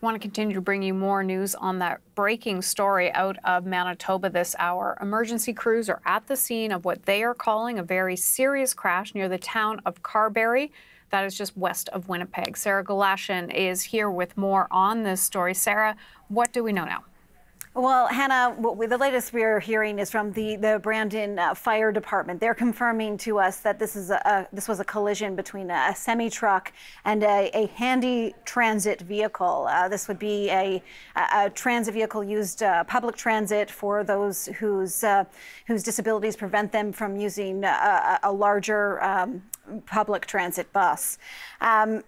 Want to continue to bring you more news on that breaking story out of Manitoba this hour. Emergency crews are at the scene of what they are calling a very serious crash near the town of Carberry. That is just west of Winnipeg. Sarah Galashan is here with more on this story. Sarah, what do we know now? Well, Hannah, we, the latest we're hearing is from the the Brandon uh, Fire Department. They're confirming to us that this is a, a this was a collision between a, a semi truck and a, a, handy transit vehicle. Uh, this would be a, transit vehicle used uh, public transit for those whose uh, whose disabilities prevent them from using a, larger um, public transit bus. Um,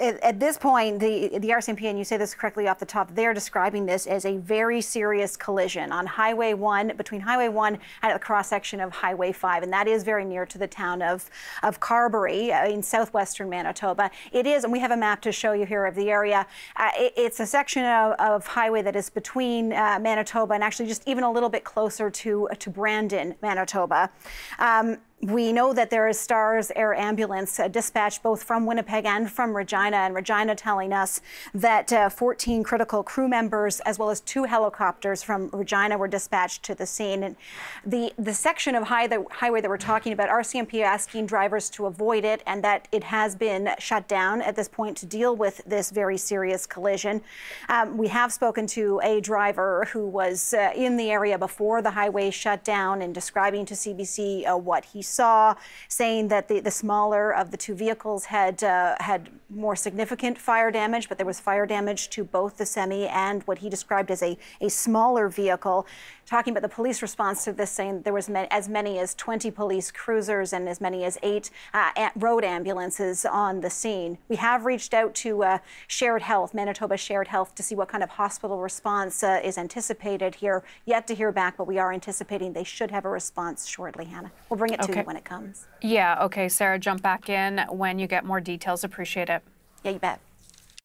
at, this point, the, the RCMP, and you say this correctly off the top, they're describing this as a very serious collision on Highway 1, between Highway 1 and the cross section of Highway 5. And that is very near to the town of, of Carberry uh, in southwestern Manitoba. It is, and we have a map to show you here of the area. Uh, it, it's a section of, of, highway that is between uh, Manitoba and actually just even a little bit closer to, to Brandon, Manitoba. Um, we know that there is STARS Air Ambulance uh, dispatched both from Winnipeg and from Regina, and Regina telling us that uh, 14 critical crew members, as well as two helicopters from Regina, were dispatched to the scene. And the the section of high, the highway that we're talking about, RCMP asking drivers to avoid it, and that it has been shut down at this point to deal with this very serious collision. Um, we have spoken to a driver who was uh, in the area before the highway shut down and describing to CBC uh, what he saw, saying that the, the smaller of the two vehicles had uh, had more significant fire damage, but there was fire damage to both the semi and what he described as a, a smaller vehicle. Talking about the police response to this, saying there was as many as 20 police cruisers and as many as eight uh, road ambulances on the scene. We have reached out to uh, Shared Health, Manitoba Shared Health, to see what kind of hospital response uh, is anticipated here. Yet to hear back, but we are anticipating they should have a response shortly, Hannah. We'll bring it to okay. you when it comes. Yeah, okay, Sarah, jump back in when you get more details. Appreciate it. Yeah, you bet.